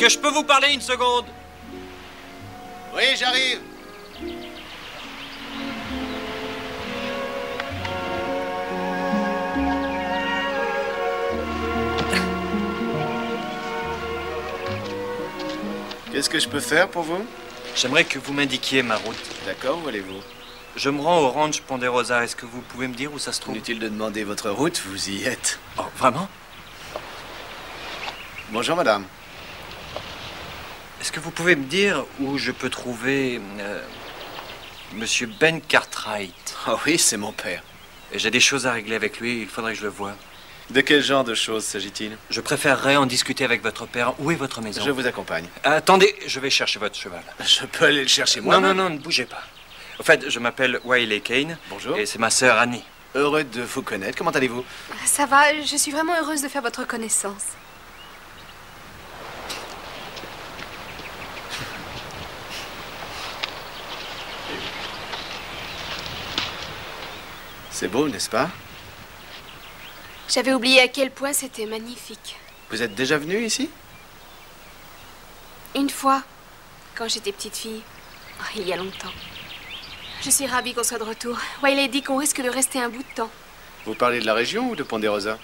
que je peux vous parler une seconde Oui, j'arrive. Qu'est-ce que je peux faire pour vous? J'aimerais que vous m'indiquiez ma route. D'accord, où allez-vous? Je me rends au ranch Ponderosa. Est-ce que vous pouvez me dire où ça se trouve? Inutile de demander votre route, vous y êtes. Oh, vraiment? Bonjour, madame. Est-ce que vous pouvez me dire où je peux trouver euh, Monsieur Ben Cartwright? Ah oui, c'est mon père. J'ai des choses à régler avec lui. Il faudrait que je le voie. De quel genre de choses s'agit-il? Je préférerais en discuter avec votre père. Où est votre maison? Je vous accompagne. Attendez, je vais chercher votre cheval. Je peux aller le chercher moi Non, non, non, ne bougez pas. Au fait, je m'appelle Wiley Kane. Bonjour. Et c'est ma sœur Annie. Heureux de vous connaître. Comment allez-vous? Ça va, je suis vraiment heureuse de faire votre connaissance. C'est beau, n'est-ce pas J'avais oublié à quel point c'était magnifique. Vous êtes déjà venu ici Une fois, quand j'étais petite fille, oh, il y a longtemps. Je suis ravie qu'on soit de retour. Wiley dit qu'on risque de rester un bout de temps. Vous parlez de la région ou de Ponderosa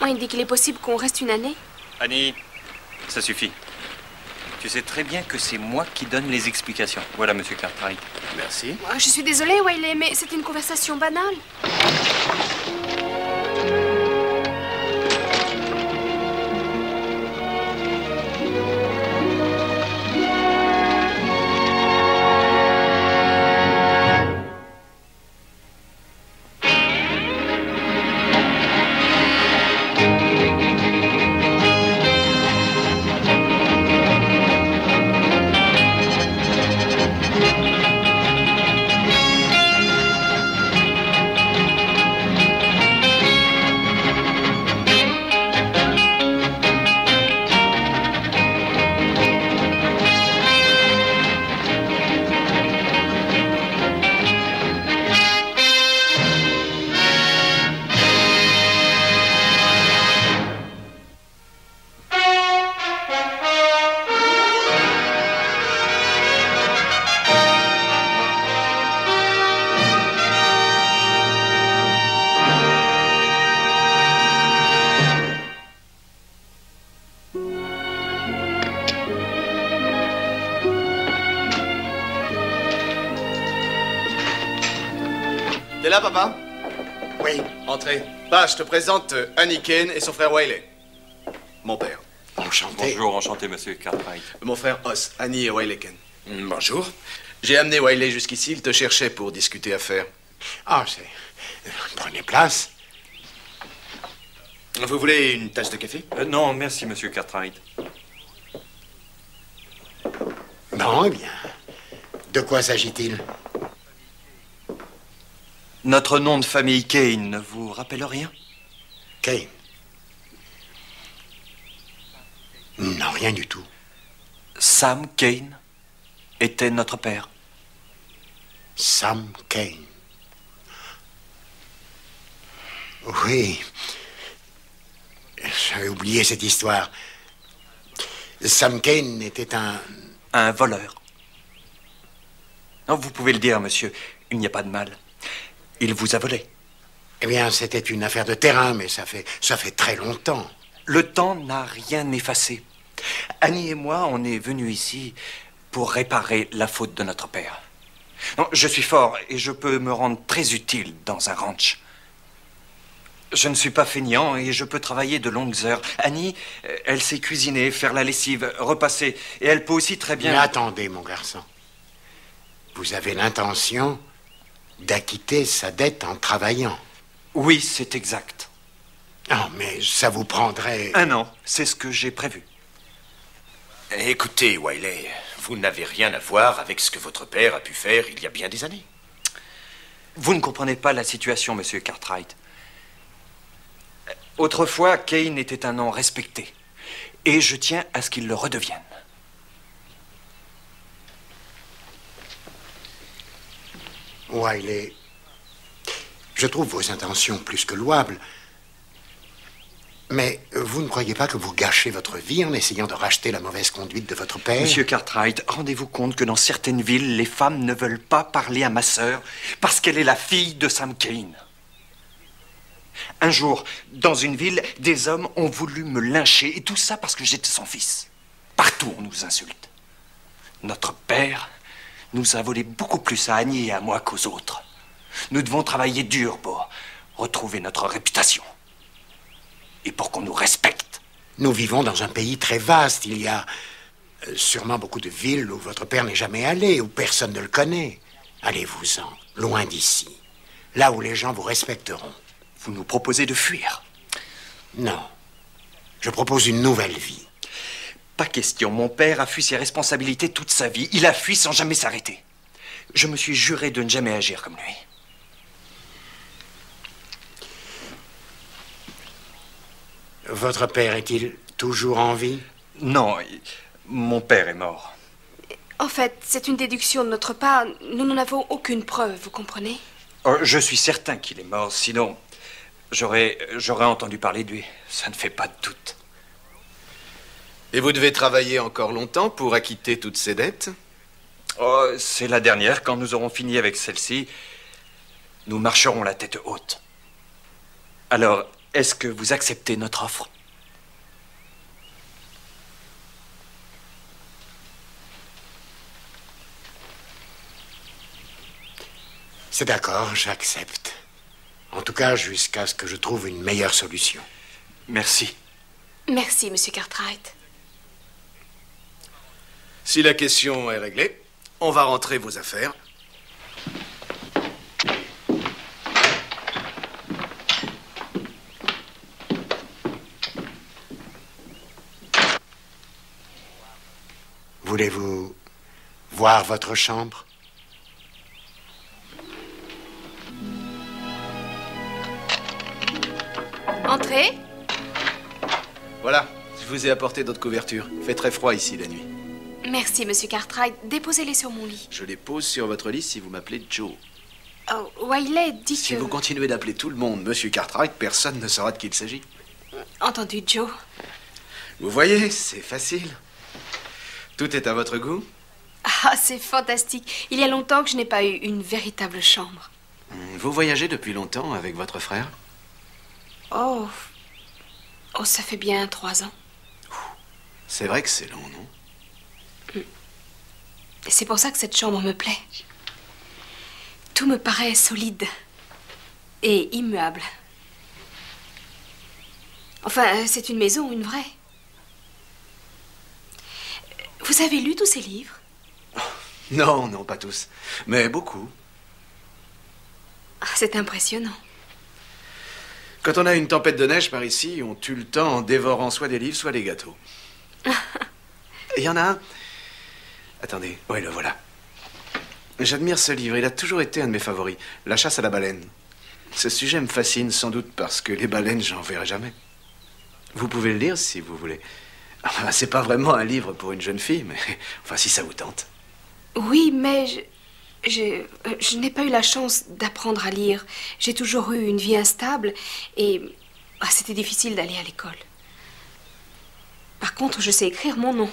Moi, il dit qu'il est possible qu'on reste une année. Annie, ça suffit. Tu sais très bien que c'est moi qui donne les explications. Voilà, monsieur Cartwright. Merci. Oh, Je suis désolée, Wiley, mais c'est une conversation banale. T'es là, papa Oui, Entrez. Bah, je te présente euh, Annie Kane et son frère Wiley. Mon père. enchanté. Bonjour, enchanté, monsieur Cartwright. Mon frère Os, Annie et Wiley Kane. Mm, Bonjour. J'ai amené Wiley jusqu'ici, il te cherchait pour discuter affaires. Ah, c'est... Prenez place. Vous voulez une tasse de café? Euh, non, merci, monsieur Cartwright. Bon, eh bien. De quoi s'agit-il? Notre nom de famille Kane ne vous rappelle rien? Kane Non, rien du tout. Sam Kane était notre père. Sam Kane. Oui. J'avais oublié cette histoire. Sam Kane était un... Un voleur. Non, vous pouvez le dire, monsieur. Il n'y a pas de mal. Il vous a volé. Eh bien, c'était une affaire de terrain, mais ça fait, ça fait très longtemps. Le temps n'a rien effacé. Annie et moi, on est venus ici pour réparer la faute de notre père. Non, je suis fort et je peux me rendre très utile dans un ranch. Je ne suis pas feignant et je peux travailler de longues heures. Annie, euh, elle sait cuisiner, faire la lessive, repasser. Et elle peut aussi très bien... Mais attendez, mon garçon. Vous avez l'intention d'acquitter sa dette en travaillant. Oui, c'est exact. Ah, mais ça vous prendrait... Un an, c'est ce que j'ai prévu. Écoutez, Wiley, vous n'avez rien à voir avec ce que votre père a pu faire il y a bien des années. Vous ne comprenez pas la situation, monsieur Cartwright. Autrefois, Kane était un nom respecté. Et je tiens à ce qu'il le redevienne. Wiley, je trouve vos intentions plus que louables. Mais vous ne croyez pas que vous gâchez votre vie en essayant de racheter la mauvaise conduite de votre père? Monsieur Cartwright, rendez-vous compte que dans certaines villes, les femmes ne veulent pas parler à ma sœur parce qu'elle est la fille de Sam Kane. Un jour, dans une ville, des hommes ont voulu me lyncher, et tout ça parce que j'étais son fils. Partout, on nous insulte. Notre père nous a volé beaucoup plus à Annie et à moi qu'aux autres. Nous devons travailler dur pour retrouver notre réputation. Et pour qu'on nous respecte. Nous vivons dans un pays très vaste. Il y a euh, sûrement beaucoup de villes où votre père n'est jamais allé, où personne ne le connaît. Allez-vous-en, loin d'ici. Là où les gens vous respecteront. Vous nous proposez de fuir Non. Je propose une nouvelle vie. Pas question. Mon père a fui ses responsabilités toute sa vie. Il a fui sans jamais s'arrêter. Je me suis juré de ne jamais agir comme lui. Votre père est-il toujours en vie? Non, mon père est mort. En fait, c'est une déduction de notre part. Nous n'en avons aucune preuve, vous comprenez? Oh, je suis certain qu'il est mort, sinon j'aurais j'aurais entendu parler de lui. Ça ne fait pas de doute. Et vous devez travailler encore longtemps pour acquitter toutes ces dettes Oh, c'est la dernière. Quand nous aurons fini avec celle-ci, nous marcherons la tête haute. Alors, est-ce que vous acceptez notre offre? C'est d'accord, j'accepte. En tout cas, jusqu'à ce que je trouve une meilleure solution. Merci. Merci, monsieur Cartwright. Si la question est réglée, on va rentrer vos affaires. Voulez-vous voir votre chambre? Entrez. Voilà, je vous ai apporté d'autres couvertures. Il fait très froid ici la nuit. Merci, monsieur Cartwright. Déposez-les sur mon lit. Je les pose sur votre lit si vous m'appelez Joe. Oh, Wiley dit Si que... vous continuez d'appeler tout le monde Monsieur Cartwright, personne ne saura de qui il s'agit. Entendu, Joe. Vous voyez, c'est facile. Tout est à votre goût. Ah, c'est fantastique. Il y a longtemps que je n'ai pas eu une véritable chambre. Vous voyagez depuis longtemps avec votre frère? Oh. Oh, ça fait bien trois ans. C'est vrai que c'est long, non? Et c'est pour ça que cette chambre me plaît. Tout me paraît solide et immuable. Enfin, c'est une maison, une vraie. Vous avez lu tous ces livres? Non, non, pas tous. Mais beaucoup. Ah, C'est impressionnant. Quand on a une tempête de neige par ici, on tue le temps en dévorant soit des livres, soit des gâteaux. Il y en a un. Attendez, oui, le voilà. J'admire ce livre, il a toujours été un de mes favoris. La chasse à la baleine. Ce sujet me fascine sans doute parce que les baleines, j'en verrai jamais. Vous pouvez le lire si vous voulez. Enfin, c'est pas vraiment un livre pour une jeune fille, mais enfin, si ça vous tente. Oui, mais je, je, euh, je n'ai pas eu la chance d'apprendre à lire. J'ai toujours eu une vie instable et ah, c'était difficile d'aller à l'école. Par contre, je sais écrire mon nom.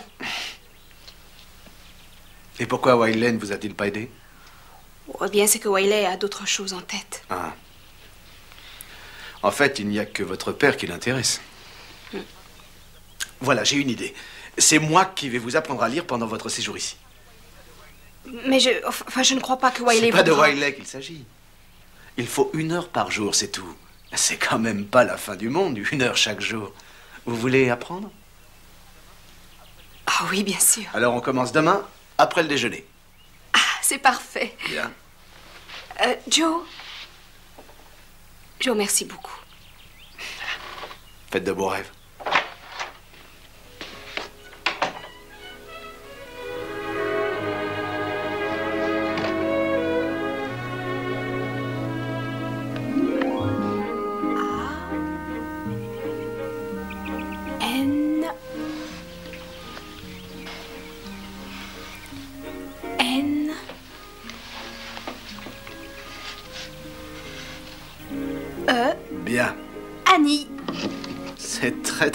Et pourquoi Wiley ne vous a-t-il pas aidé? Eh bien, c'est que Wiley a d'autres choses en tête. Ah. En fait, il n'y a que votre père qui l'intéresse. Voilà, j'ai une idée. C'est moi qui vais vous apprendre à lire pendant votre séjour ici. Mais je, enfin, je ne crois pas que Wiley. C'est pas de Wiley qu'il s'agit. Il faut une heure par jour, c'est tout. C'est quand même pas la fin du monde, une heure chaque jour. Vous voulez apprendre? Ah oui, bien sûr. Alors on commence demain, après le déjeuner. Ah, c'est parfait. Bien. Euh, Joe. Joe, merci beaucoup. Faites de beaux rêves.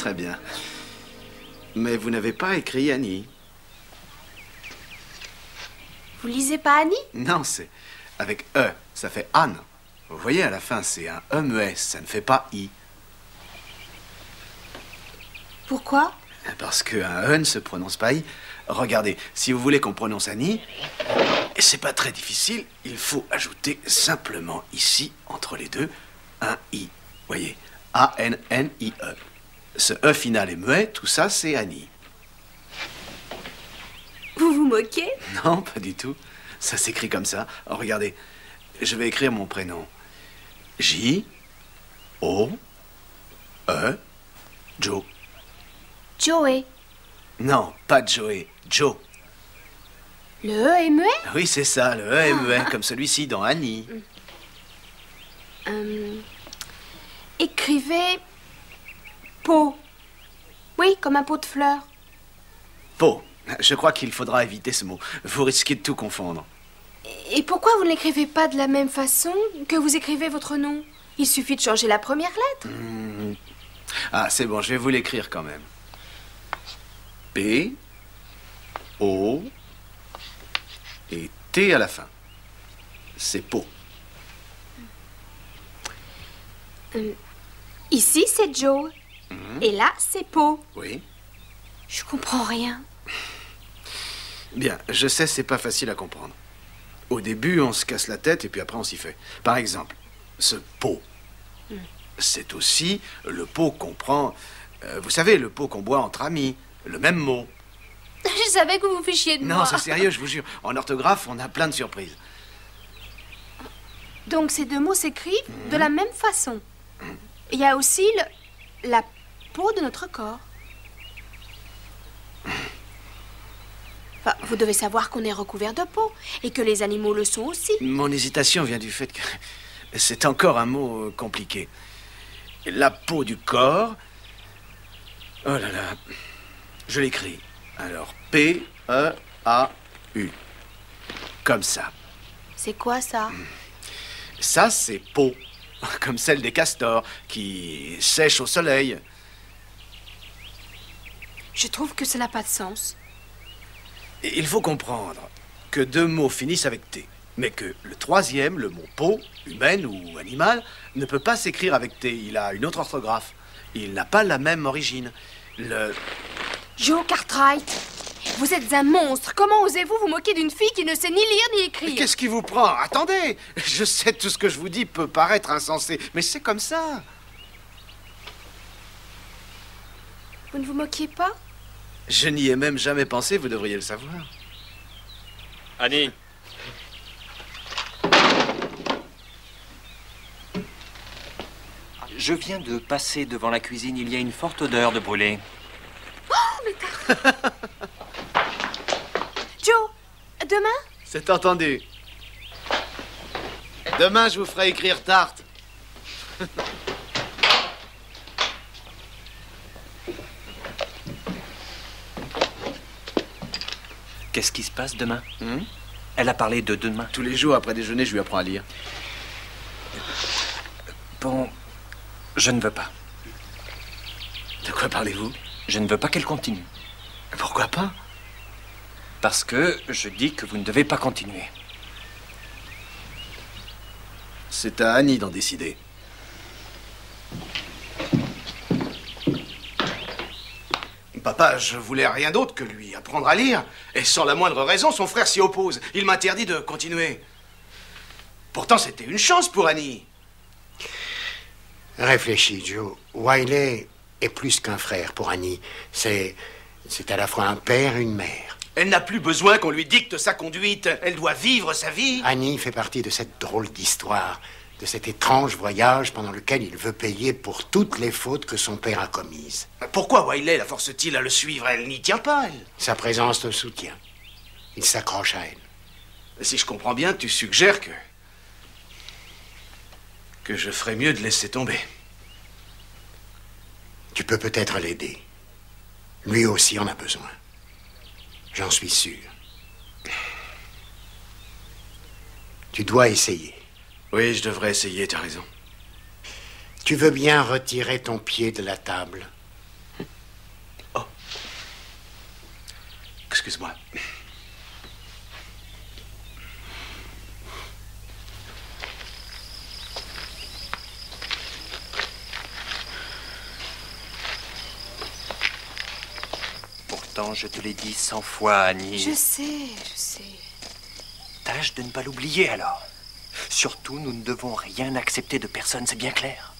Très bien. Mais vous n'avez pas écrit Annie. Vous lisez pas Annie? Non, c'est avec E. Ça fait Anne. Vous voyez, à la fin, c'est un E muet. Ça ne fait pas I. Pourquoi? Parce qu'un E ne se prononce pas I. Regardez, si vous voulez qu'on prononce Annie, et c'est pas très difficile, il faut ajouter simplement ici, entre les deux, un I. Voyez, A-N-N-I-E. Ce E final est muet, tout ça c'est Annie. Vous vous moquez? Non, pas du tout. Ça s'écrit comme ça. Oh, regardez, je vais écrire mon prénom. J, O, E, Joe. Joey. Non, pas Joey, Joe. Le E est muet? Oui, c'est ça, le E est muet, comme celui-ci dans Annie. Euh, Écrivez pot. Oui, comme un pot de fleurs. Po. Je crois qu'il faudra éviter ce mot. Vous risquez de tout confondre. Et pourquoi vous ne l'écrivez pas de la même façon que vous écrivez votre nom? Il suffit de changer la première lettre. Ah, c'est bon, je vais vous l'écrire quand même. P, O et T à la fin. C'est Po. Ici, c'est Joe. Et là, c'est Po. Oui. Je comprends rien. Bien, je sais, c'est pas facile à comprendre. Au début, on se casse la tête et puis après, on s'y fait. Par exemple, ce pot. C'est aussi le pot qu'on prend. euh, vous savez, le pot qu'on boit entre amis. Le même mot. Je savais que vous vous fichiez de Non, moi. c'est sérieux, je vous jure. En orthographe, on a plein de surprises. Donc ces deux mots s'écrivent de la même façon. Il y a aussi le- la peau de notre corps. Enfin, vous devez savoir qu'on est recouvert de peau et que les animaux le sont aussi. Mon hésitation vient du fait que c'est encore un mot euh, compliqué. La peau du corps. Oh là là. Je l'écris. Alors, P-E-A-U. Comme ça. C'est quoi ça? Ça, c'est peau. Comme celle des castors, qui sèche au soleil. Je trouve que ça n'a pas de sens. Il faut comprendre que deux mots finissent avec T, mais que le troisième, le mot peau, humaine ou animale, ne peut pas s'écrire avec T. Il a une autre orthographe. Il n'a pas la même origine. Le... Joe Cartwright, vous êtes un monstre. Comment osez-vous vous moquer d'une fille qui ne sait ni lire ni Mais écrire? Qu'est-ce qui vous prend? Attendez Je sais, tout ce que je vous dis peut paraître insensé, mais c'est comme ça. Vous ne vous moquiez pas? Je n'y ai même jamais pensé, vous devriez le savoir. Annie, Je viens de passer devant la cuisine. Il y a une forte odeur de brûlé. Joe, demain? C'est entendu. Demain, je vous ferai écrire tarte. Qu'est-ce qui se passe demain Hmm Elle a parlé de demain. Tous les jours après déjeuner, je lui apprends à lire. Bon, je ne veux pas. De quoi parlez-vous? Je ne veux pas qu'elle continue. Pourquoi pas? Parce que je dis que vous ne devez pas continuer. C'est à Annie d'en décider. Je voulais rien d'autre que lui apprendre à lire. Et sans la moindre raison, son frère s'y oppose. Il m'interdit de continuer. Pourtant, c'était une chance pour Annie. Réfléchis, Joe. Wiley est plus qu'un frère pour Annie. C'est. C'est à la fois un père et une mère. Elle n'a plus besoin qu'on lui dicte sa conduite. Elle doit vivre sa vie. Annie fait partie de cette drôle d'histoire, de cet étrange voyage pendant lequel il veut payer pour toutes les fautes que son père a commises. Pourquoi Wiley la force-t-il à le suivre? Elle n'y tient pas, elle. Sa présence le soutient. Il s'accroche à elle. Si je comprends bien, tu suggères que. que je ferais mieux de laisser tomber. Tu peux peut-être l'aider. Lui aussi en a besoin. J'en suis sûr. Tu dois essayer. Oui, je devrais essayer, t'as raison. Tu veux bien retirer ton pied de la table Oh. Excuse-moi. Pourtant, je te l'ai dit cent fois, Annie. Je sais, je sais. Tâche de ne pas l'oublier alors. Surtout, nous ne devons rien accepter de personne, c'est bien clair.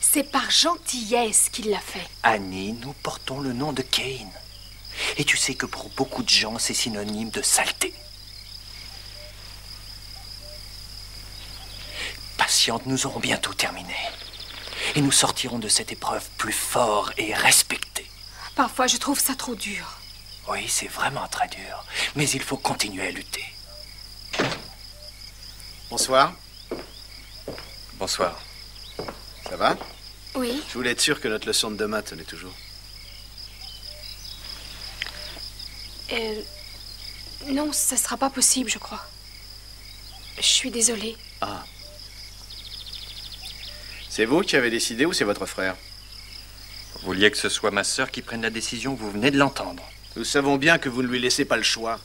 C'est par gentillesse qu'il l'a fait. Annie, nous portons le nom de Kane. Et tu sais que pour beaucoup de gens, c'est synonyme de saleté. Patiente, nous aurons bientôt terminé. Et nous sortirons de cette épreuve plus forts et respectés. Parfois, je trouve ça trop dur. Oui, c'est vraiment très dur. Mais il faut continuer à lutter. Bonsoir. Bonsoir. Ça va? Oui. Je voulais être sûr que notre leçon de demain tenait toujours. Euh, non, ça sera pas possible, je crois. Je suis désolée. Ah. C'est vous qui avez décidé ou c'est votre frère? Vous vouliez que ce soit ma sœur qui prenne la décision, vous venez de l'entendre. Nous savons bien que vous ne lui laissez pas le choix.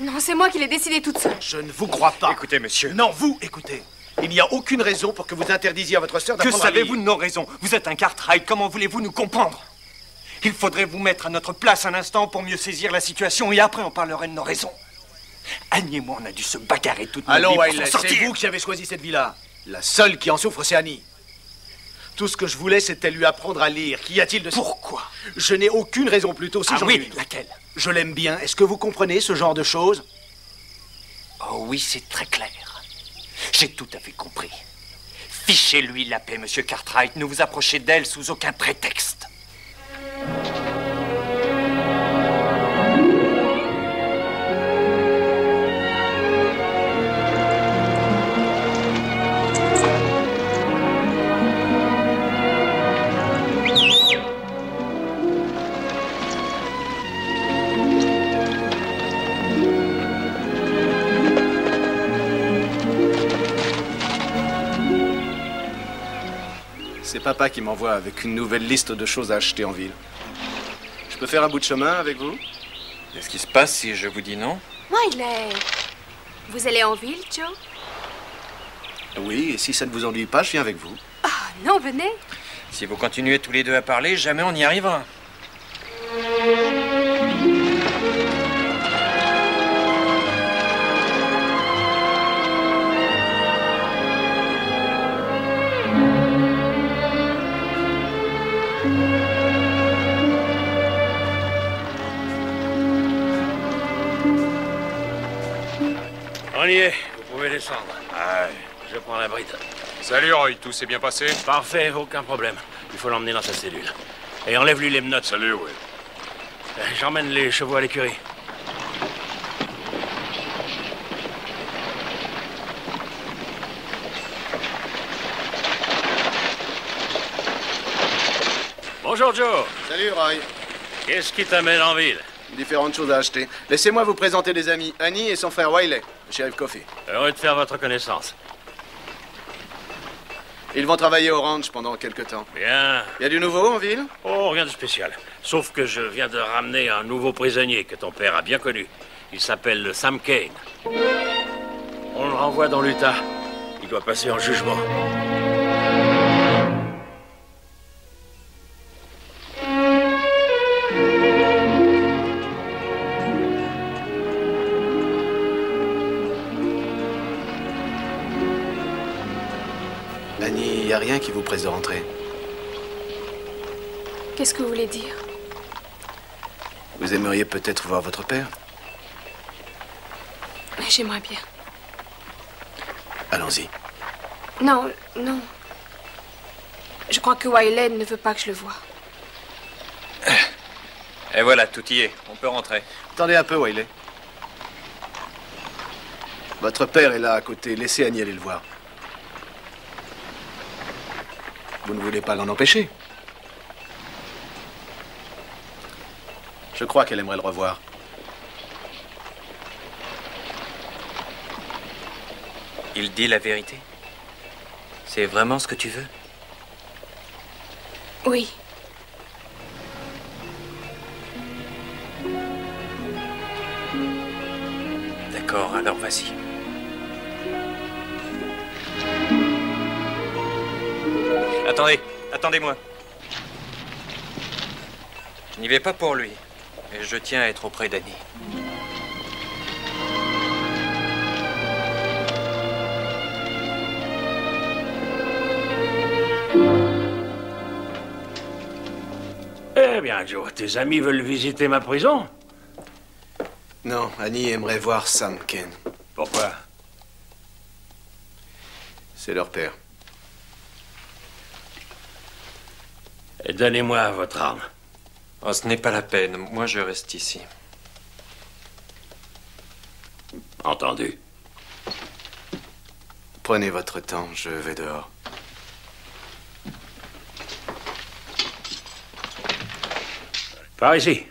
Non, c'est moi qui l'ai décidé toute seule. Je ne vous crois pas. Écoutez, monsieur. Non, vous, écoutez. Il n'y a aucune raison pour que vous interdisiez à votre sœur Que d'apprendre à savez-vous de nos raisons Vous êtes un Cartwright, comment voulez-vous nous comprendre Il faudrait vous mettre à notre place un instant pour mieux saisir la situation et après on parlerait de nos raisons. Annie et moi, on a dû se bagarrer toute notre Allons, vie pour Wiley, s'en c'est sortir. vous qui avez choisi cette vie-là. La seule qui en souffre, c'est Annie. Tout ce que je voulais, c'était lui apprendre à lire. Qu'y a-t-il de... Pourquoi? Je n'ai aucune raison plutôt si Ah j'en ai oui, une. laquelle? Je l'aime bien. Est-ce que vous comprenez ce genre de choses? Oh oui, c'est très clair. J'ai tout à fait compris. Fichez-lui la paix, monsieur Cartwright. Ne vous approchez d'elle sous aucun prétexte. C'est papa qui m'envoie avec une nouvelle liste de choses à acheter en ville. Je peux faire un bout de chemin avec vous? Qu'est-ce qui se passe si je vous dis non? Moi, il est. Vous allez en ville, Joe? Oui, et si ça ne vous ennuie pas, je viens avec vous. Ah, non, venez. Si vous continuez tous les deux à parler, jamais on n'y arrivera. Descendre. Je prends la bride. Salut Roy, tout s'est bien passé? Parfait, aucun problème. Il faut l'emmener dans sa cellule. Et enlève-lui les menottes. Salut, ouais. Euh, J'emmène les chevaux à l'écurie. Bonjour Joe. Salut, Roy. Qu'est-ce qui t'amène en ville? Différentes choses à acheter. Laissez-moi vous présenter des amis. Annie et son frère Wiley, le shérif Coffee. Heureux de faire votre connaissance. Ils vont travailler au ranch pendant quelque temps. Bien. Il y a du nouveau en ville? Oh, rien de spécial. Sauf que je viens de ramener un nouveau prisonnier que ton père a bien connu. Il s'appelle Sam Kane. On le renvoie dans l'Utah. Il doit passer en jugement. N'y a rien qui vous presse de rentrer. Qu'est-ce que vous voulez dire? Vous aimeriez peut-être voir votre père? J'aimerais bien. Allons-y. Non, non. Je crois que Wiley ne veut pas que je le voie. Et voilà, tout y est. On peut rentrer. Attendez un peu, Wiley. Votre père est là à côté. Laissez Annie aller le voir. Vous ne voulez pas l'en empêcher Je crois qu'elle aimerait le revoir. Il dit la vérité C'est vraiment ce que tu veux? Oui. D'accord, alors vas-y. Attendez, attendez-moi. Je n'y vais pas pour lui, mais je tiens à être auprès d'Annie. Eh bien, Joe, tes amis veulent visiter ma prison Non, Annie aimerait voir Sam Ken. Pourquoi? C'est leur père. Donnez-moi votre arme. Oh, ce n'est pas la peine. Moi, je reste ici. Entendu. Prenez votre temps, je vais dehors. Par ici.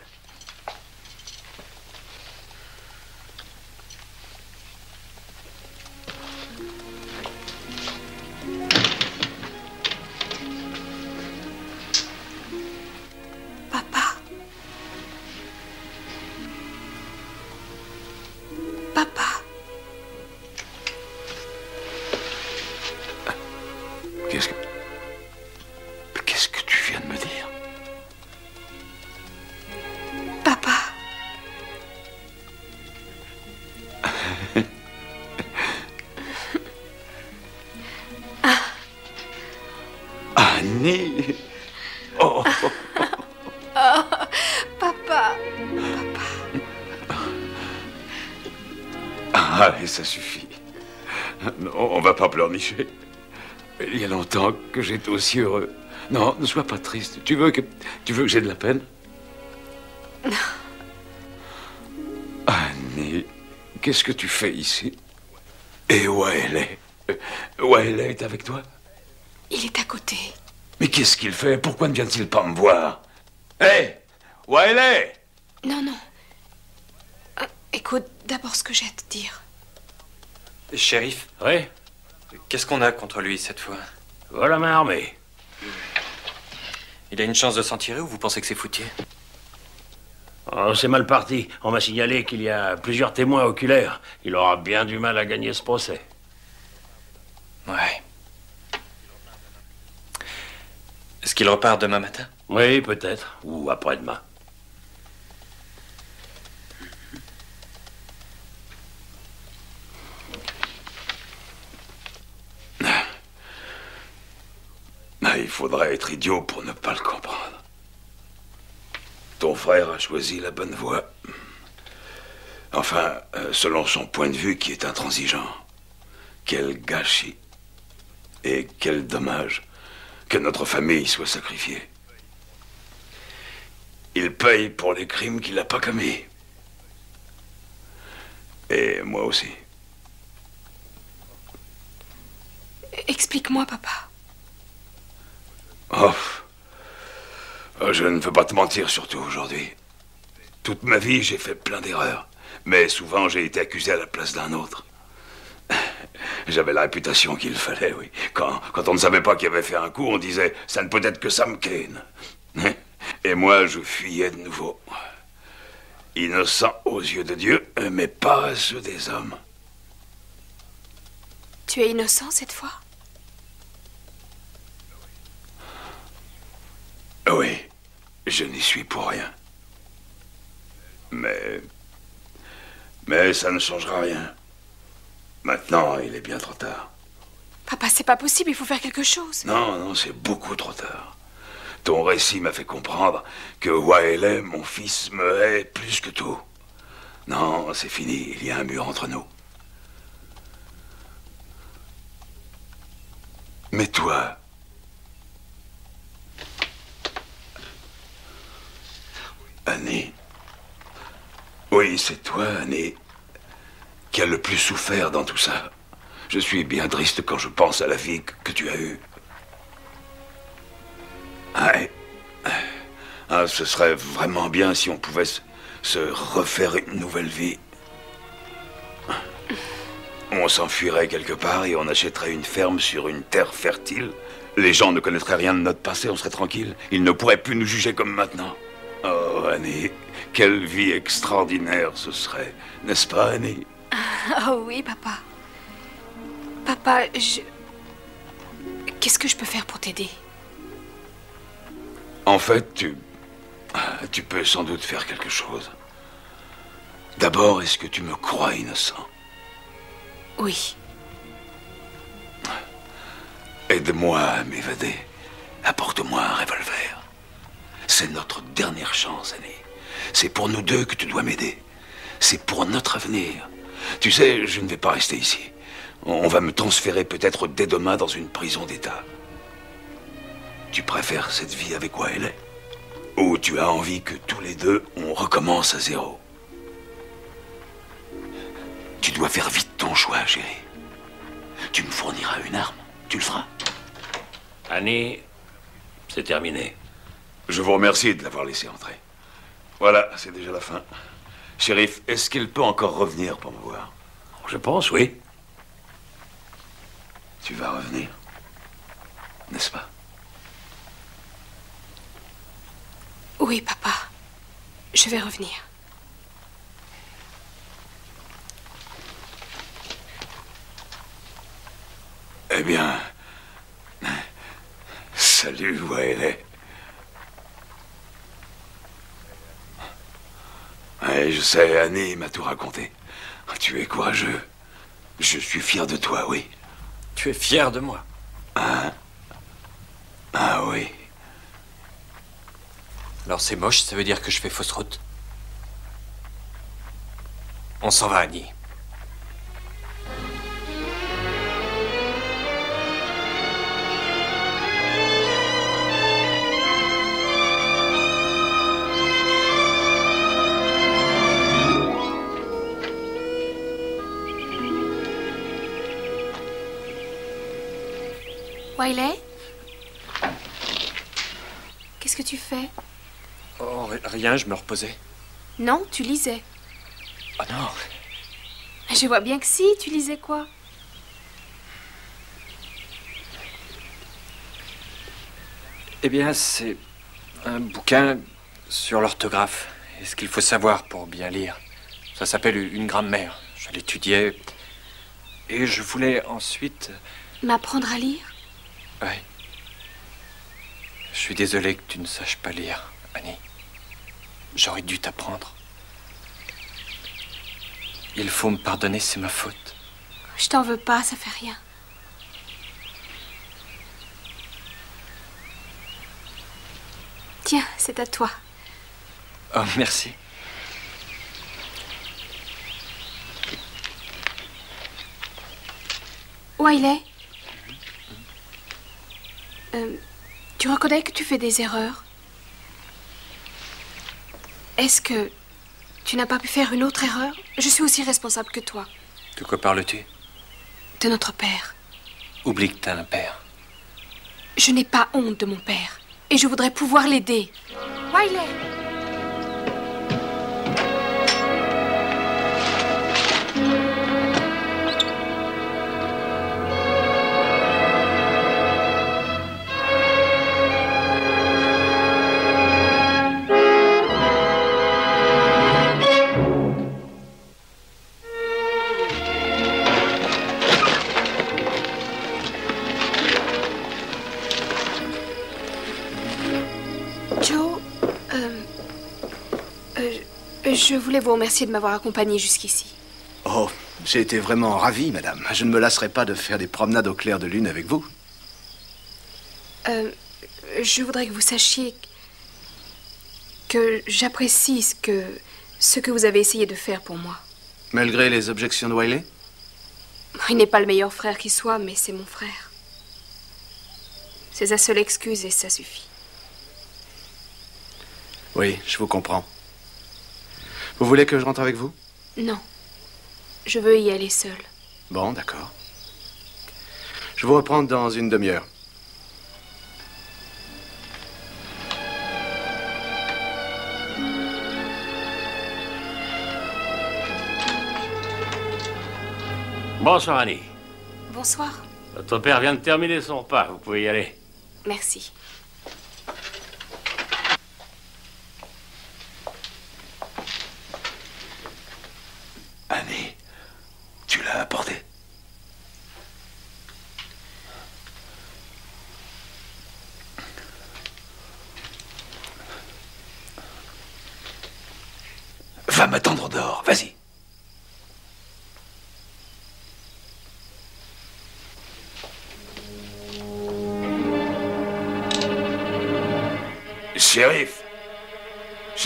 Aussi heureux. Non, ne sois pas triste. Tu veux que, tu veux que j'ai de la peine? Annie, qu'est-ce que tu fais ici? Et où elle est? Où elle est avec toi? Il est à côté. Mais qu'est-ce qu'il fait? Pourquoi ne vient-il pas me voir? Hé Où elle est? Non, non. Euh, écoute d'abord ce que j'ai à te dire. Shérif, Oui? qu'est-ce qu'on a contre lui cette fois? Voilà ma armée. Il a une chance de s'en tirer ou vous pensez que c'est foutier Oh, c'est mal parti. On m'a signalé qu'il y a plusieurs témoins oculaires. Il aura bien du mal à gagner ce procès. Ouais. Est-ce qu'il repart demain matin? Oui, peut-être. Ou après-demain. Il faudrait être idiot pour ne pas le comprendre. Ton frère a choisi la bonne voie. Enfin, euh, selon son point de vue qui est intransigeant. Quel gâchis. Et quel dommage que notre famille soit sacrifiée. Il paye pour les crimes qu'il n'a pas commis. Et moi aussi. Explique-moi, papa. Oh. Je ne veux pas te mentir, surtout aujourd'hui. Toute ma vie, j'ai fait plein d'erreurs. Mais souvent, j'ai été accusé à la place d'un autre. J'avais la réputation qu'il fallait, oui. Quand, quand on ne savait pas qui avait fait un coup, on disait ça ne peut être que Sam Kane. Et moi, je fuyais de nouveau. Innocent aux yeux de Dieu, mais pas à ceux des hommes. Tu es innocent cette fois? Oui, je n'y suis pour rien. Mais. Mais ça ne changera rien. Maintenant, il est bien trop tard. Papa, c'est pas possible, il faut faire quelque chose. Non, non, c'est beaucoup trop tard. Ton récit m'a fait comprendre que Waelé, mon fils, me hait plus que tout. Non, c'est fini, il y a un mur entre nous. Mais toi, Annie. Oui, c'est toi, Annie, qui a le plus souffert dans tout ça. Je suis bien triste quand je pense à la vie que, tu as eue. Ouais. Ah, ce serait vraiment bien si on pouvait se refaire une nouvelle vie. On s'enfuirait quelque part et on achèterait une ferme sur une terre fertile. Les gens ne connaîtraient rien de notre passé, on serait tranquille. Ils ne pourraient plus nous juger comme maintenant. Oh, Annie, quelle vie extraordinaire ce serait, n'est-ce pas, Annie? Ah Oh oui, papa. Papa, je... Qu'est-ce que je peux faire pour t'aider? En fait, tu. Tu peux sans doute faire quelque chose. D'abord, est-ce que tu me crois innocent? Oui. Aide-moi à m'évader. Apporte-moi un revolver. C'est notre dernière chance, Annie. C'est pour nous deux que tu dois m'aider. C'est pour notre avenir. Tu sais, je ne vais pas rester ici. On va me transférer peut-être dès demain dans une prison d'État. Tu préfères cette vie avec Wiley Ou tu as envie que tous les deux, on recommence à zéro? Tu dois faire vite ton choix, chérie. Tu me fourniras une arme. Tu le feras. Annie, c'est terminé. Je vous remercie de l'avoir laissé entrer. Voilà, c'est déjà la fin. Shérif, est-ce qu'il peut encore revenir pour me voir? Je pense, oui. Tu vas revenir, n'est-ce pas? Oui, papa. Je vais revenir. Eh bien, salut, Wiley. Ouais, je sais, Annie m'a tout raconté. Tu es courageux. Je suis fier de toi, oui. Tu es fier de moi Hein? Ah oui. Alors c'est moche, ça veut dire que je fais fausse route. On s'en va, Annie. Rien, je me reposais. Non, tu lisais. Oh non, Je vois bien que si, tu lisais quoi? Eh bien, c'est un bouquin sur l'orthographe et ce qu'il faut savoir pour bien lire? Ça s'appelle une grammaire. Je l'étudiais et je voulais ensuite. M'apprendre à lire? Ouais. Je suis désolé que tu ne saches pas lire, Annie. J'aurais dû t'apprendre. Il faut me pardonner, c'est ma faute. Je t'en veux pas, ça fait rien. Tiens, c'est à toi. Oh, merci. Wiley Euh, Tu reconnais que tu fais des erreurs? Est-ce que tu n'as pas pu faire une autre erreur? Je suis aussi responsable que toi, De quoi parles-tu? De notre père. Oublie que t'as un père. Je n'ai pas honte de mon père. Et je voudrais pouvoir l'aider. Wiley vous remercier de m'avoir accompagné jusqu'ici. Oh, j'ai été vraiment ravi, madame. Je ne me lasserai pas de faire des promenades au clair de lune avec vous. Euh, je voudrais que vous sachiez que j'apprécie ce que, ce que vous avez essayé de faire pour moi. Malgré les objections de Wiley? Il n'est pas le meilleur frère qui soit, mais c'est mon frère. C'est sa seule excuse et ça suffit. Oui, je vous comprends. Vous voulez que je rentre avec vous? Non. Je veux y aller seule. Bon, d'accord. Je vous reprends dans une demi-heure. Bonsoir, Annie. Bonsoir. Votre père vient de terminer son repas. Vous pouvez y aller. Merci.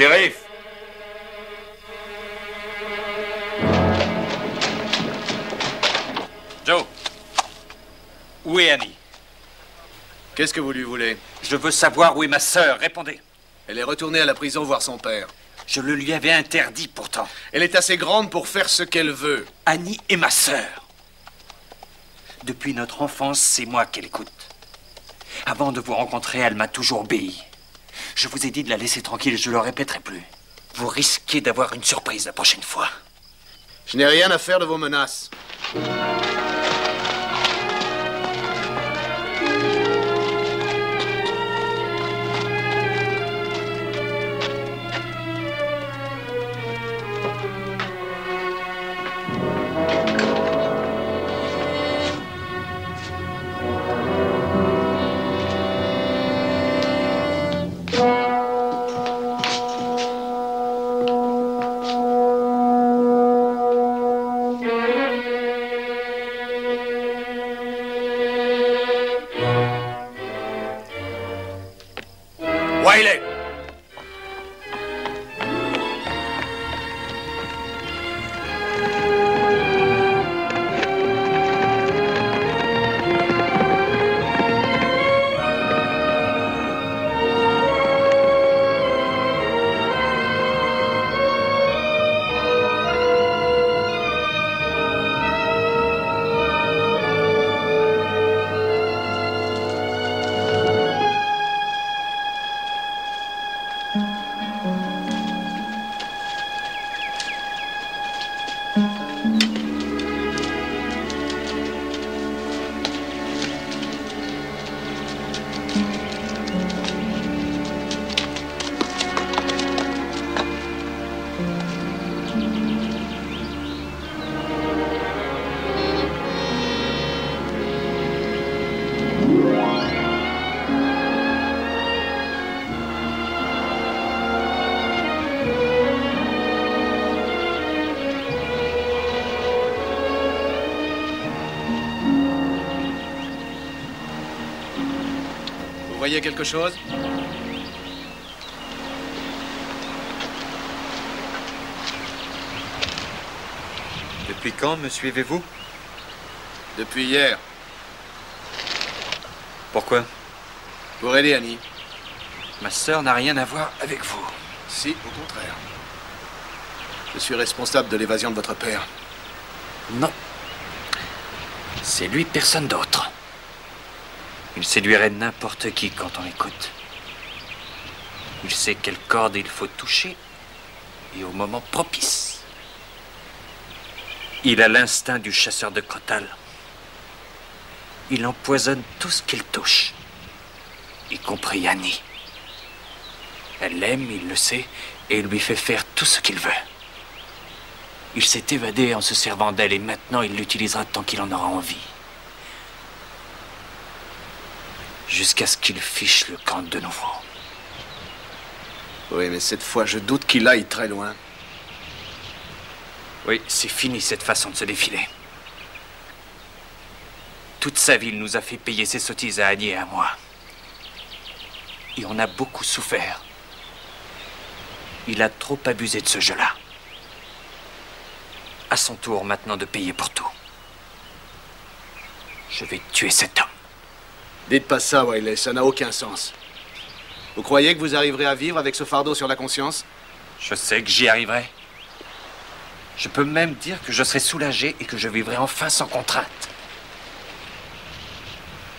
Shérif Joe, où est Annie? Qu'est-ce que vous lui voulez? Je veux savoir où est ma sœur. Répondez. Elle est retournée à la prison voir son père. Je le lui avais interdit pourtant. Elle est assez grande pour faire ce qu'elle veut. Annie est ma sœur. Depuis notre enfance, c'est moi qu'elle écoute. Avant de vous rencontrer, elle m'a toujours obéi. Je vous ai dit de la laisser tranquille, je le répéterai plus. Vous risquez d'avoir une surprise la prochaine fois. Je n'ai rien à faire de vos menaces. Voyez quelque chose Depuis quand me suivez-vous Depuis hier. Pourquoi Pour aider Annie. Ma sœur n'a rien à voir avec vous. Si, au contraire. Je suis responsable de l'évasion de votre père. Non. C'est lui, personne d'autre. Il séduirait n'importe qui quand on l'écoute. Il sait quelle corde il faut toucher et au moment propice. Il a l'instinct du chasseur de crotal. Il empoisonne tout ce qu'il touche, y compris Annie. Elle l'aime, il le sait, et il lui fait faire tout ce qu'il veut. Il s'est évadé en se servant d'elle et maintenant il l'utilisera tant qu'il en aura envie. Jusqu'à ce qu'il fiche le camp de nouveau. Oui, mais cette fois, je doute qu'il aille très loin. Oui, c'est fini cette façon de se défiler. Toute sa il nous a fait payer ses sottises à Annie et à moi. Et on a beaucoup souffert. Il a trop abusé de ce jeu-là. À son tour maintenant de payer pour tout. Je vais tuer cet homme. Dites pas ça, Wiley, ça n'a aucun sens. Vous croyez que vous arriverez à vivre avec ce fardeau sur la conscience? Je sais que j'y arriverai. Je peux même dire que je serai soulagé et que je vivrai enfin sans contrainte.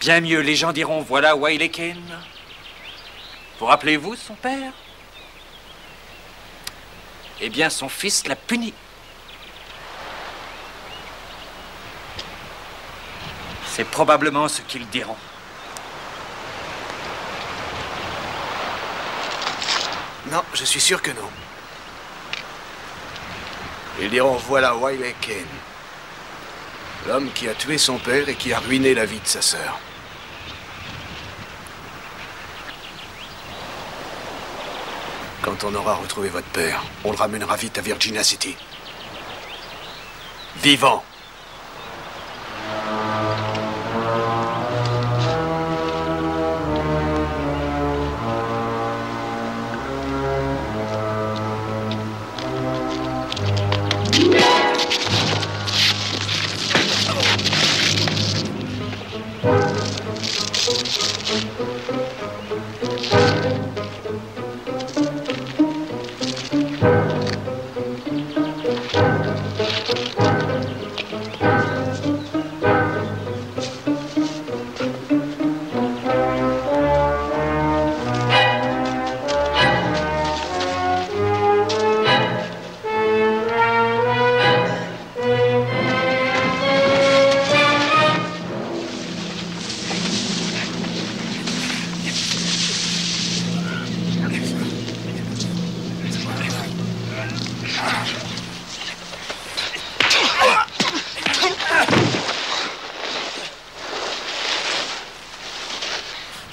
Bien mieux, les gens diront voilà Wiley Kane. Vous rappelez-vous son père? Eh bien, son fils l'a puni. C'est probablement ce qu'ils diront. Non, je suis sûr que non. Ils diront voilà Wiley Kane. L'homme qui a tué son père et qui a ruiné la vie de sa sœur. Quand on aura retrouvé votre père, on le ramènera vite à Virginia City. Vivant.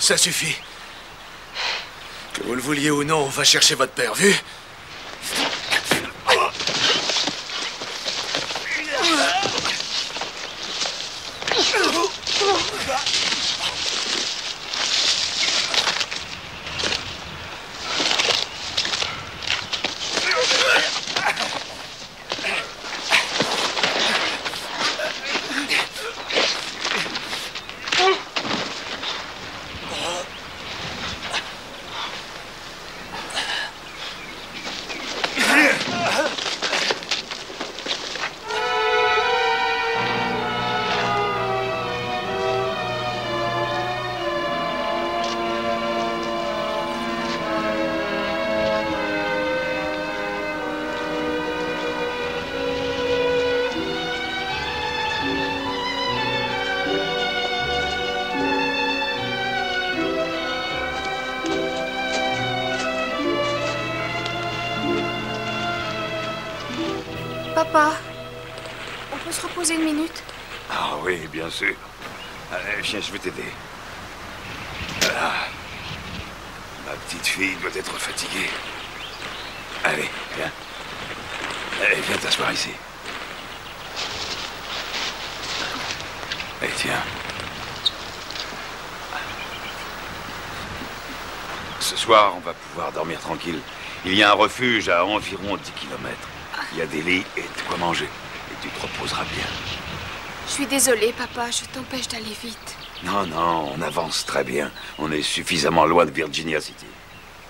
Ça suffit. Que vous le vouliez ou non, on va chercher votre père, vu? Papa, on peut se reposer une minute Ah oui, bien sûr. Viens, je vais t'aider. Ma petite fille doit être fatiguée. Allez, viens. Viens t'asseoir ici. Allez, tiens. Ce soir, on va pouvoir dormir tranquille. Il y a un refuge à environ 10 kilomètres. Il y a des lits et de quoi manger. Et tu te reposeras bien. Je suis désolée, papa, je t'empêche d'aller vite. Non, non, on avance très bien. On est suffisamment loin de Virginia City.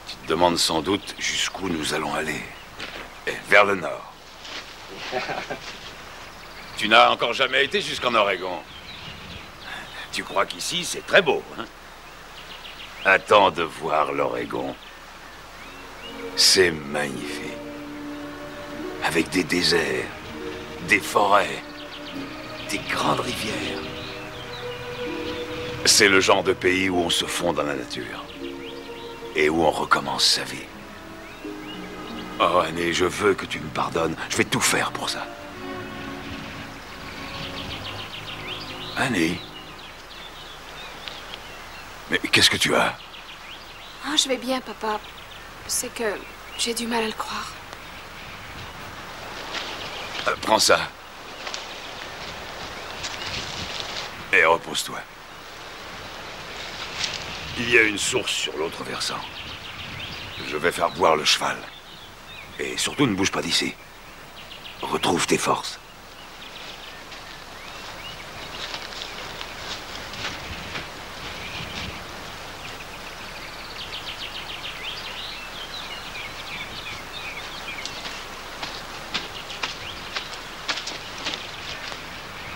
Tu te demandes sans doute jusqu'où nous allons aller. Vers le nord. tu n'as encore jamais été jusqu'en Oregon. Tu crois qu'ici, c'est très beau, hein? Attends de voir l'Oregon. C'est magnifique. Avec des déserts, des forêts, des grandes rivières. C'est le genre de pays où on se fond dans la nature. Et où on recommence sa vie. Oh, Annie, je veux que tu me pardonnes. Je vais tout faire pour ça. Annie Mais qu'est-ce que tu as? Ah, je vais bien, papa. C'est que j'ai du mal à le croire. Euh, Prends ça. Et repose-toi. Il y a une source sur l'autre versant. Je vais faire boire le cheval. Et surtout, ne bouge pas d'ici. Retrouve tes forces.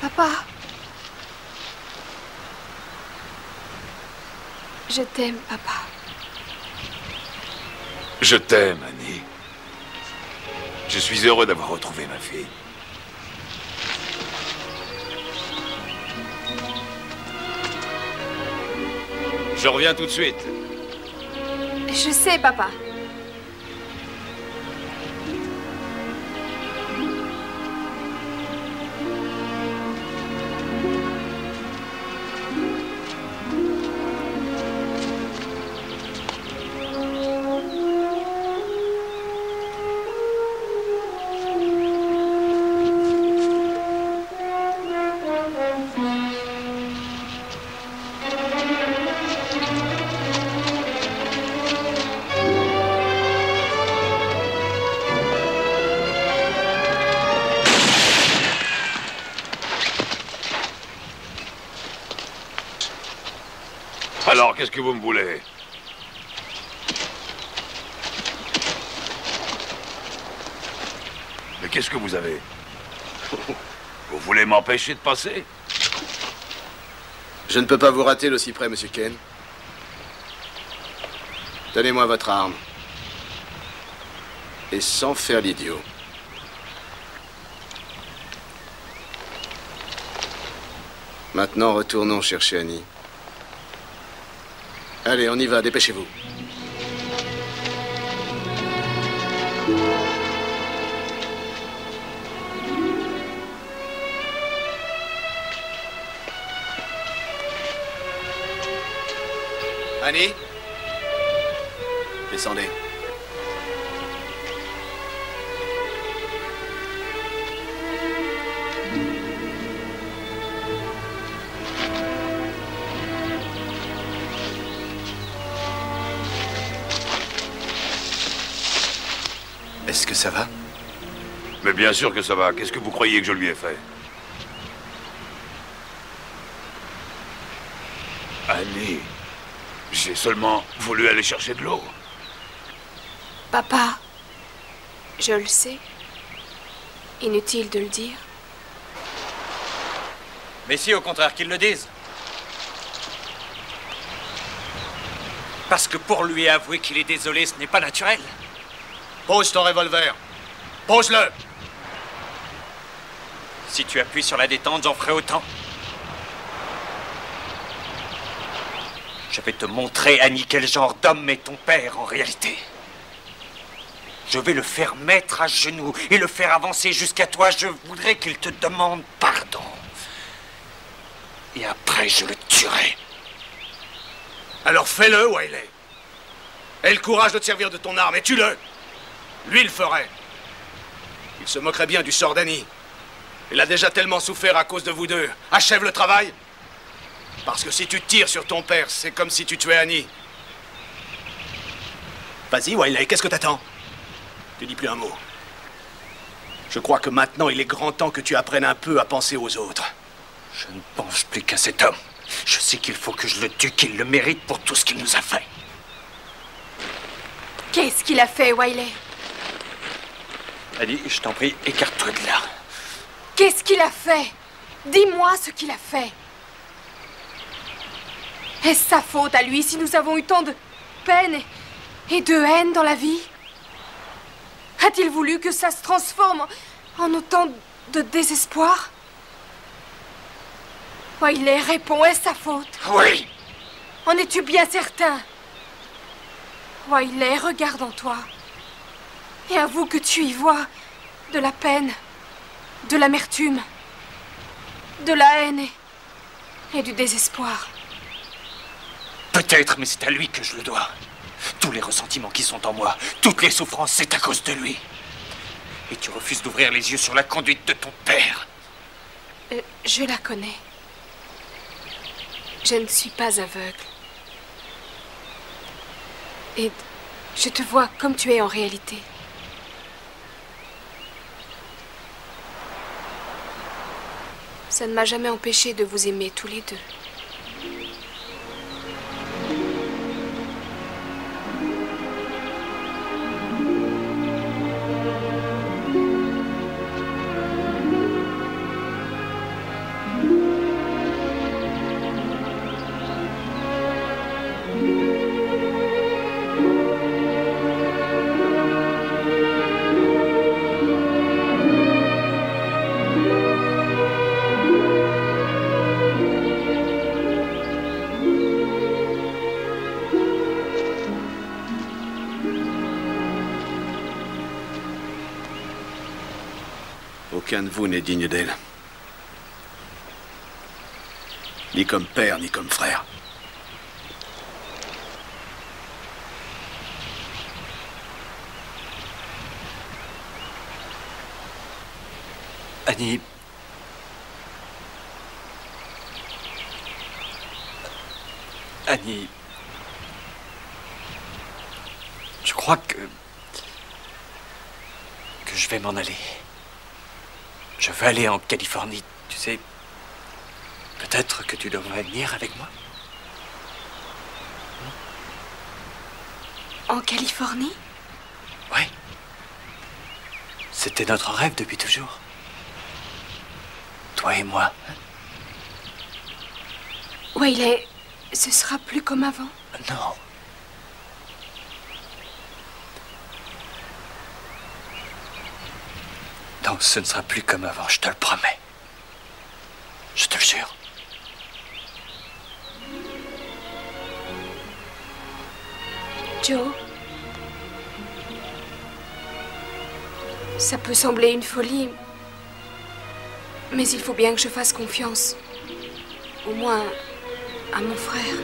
Papa Je t'aime, papa. Je t'aime, Annie. Je suis heureux d'avoir retrouvé ma fille. Je reviens tout de suite. Je sais, papa. Que vous me voulez Mais qu'est-ce que vous avez? Vous voulez m'empêcher de passer? Je ne peux pas vous rater d'aussi près, monsieur Ken. Donnez-moi votre arme. Et sans faire l'idiot. Maintenant, retournons chercher Annie. Allez, on y va, dépêchez-vous. Bien sûr que ça va. Qu'est-ce que vous croyez que je lui ai fait Annie, j'ai seulement voulu aller chercher de l'eau. Papa, je le sais. Inutile de le dire. Mais si, au contraire, qu'ils le disent. Parce que pour lui avouer qu'il est désolé, ce n'est pas naturel. Pose ton revolver. Pose-le. Si tu appuies sur la détente, j'en ferai autant. Je vais te montrer, Annie, quel genre d'homme est ton père en réalité. Je vais le faire mettre à genoux et le faire avancer jusqu'à toi. Je voudrais qu'il te demande pardon. Et après, je le tuerai. Alors fais-le, Wiley. Aie le courage de te servir de ton arme et tue-le. Lui le ferait. Il se moquerait bien du sort d'Annie. Il a déjà tellement souffert à cause de vous deux. Achève le travail. Parce que si tu tires sur ton père, c'est comme si tu tuais Annie. Vas-y, Wiley, qu'est-ce que t'attends? Tu dis plus un mot. Je crois que maintenant, il est grand temps que tu apprennes un peu à penser aux autres. Je ne pense plus qu'à cet homme. Je sais qu'il faut que je le tue, qu'il le mérite pour tout ce qu'il nous a fait. Qu'est-ce qu'il a fait, Wiley? Annie, je t'en prie, écarte-toi de là. Qu'est-ce qu'il a fait? Dis-moi ce qu'il a fait. Est-ce sa faute à lui si nous avons eu tant de peine et, de haine dans la vie? A-t-il voulu que ça se transforme en, autant de désespoir? Wiley, réponds, est-ce sa faute? Oui. En es-tu bien certain? Wiley, regarde en toi. Et avoue que tu y vois de la peine, de l'amertume, de la haine et, et du désespoir. Peut-être, mais c'est à lui que je le dois. Tous les ressentiments qui sont en moi, toutes les souffrances, c'est à cause de lui. Et tu refuses d'ouvrir les yeux sur la conduite de ton père. Euh, je la connais. Je ne suis pas aveugle. Et je te vois comme tu es en réalité. Ça ne m'a jamais empêché de vous aimer tous les deux. Aucun de vous n'est digne d'elle. Ni comme père, ni comme frère. Annie. Annie. Je crois que. que je vais m'en aller. Je veux aller en Californie, tu sais. Peut-être que tu devrais venir avec moi. En Californie? Oui. C'était notre rêve depuis toujours. Toi et moi. Hein? Wiley, ce sera plus comme avant? Non. Ce ne sera plus comme avant, je te le promets. Je te le jure. Joe Ça peut sembler une folie, mais il faut bien que je fasse confiance. Au moins à mon frère.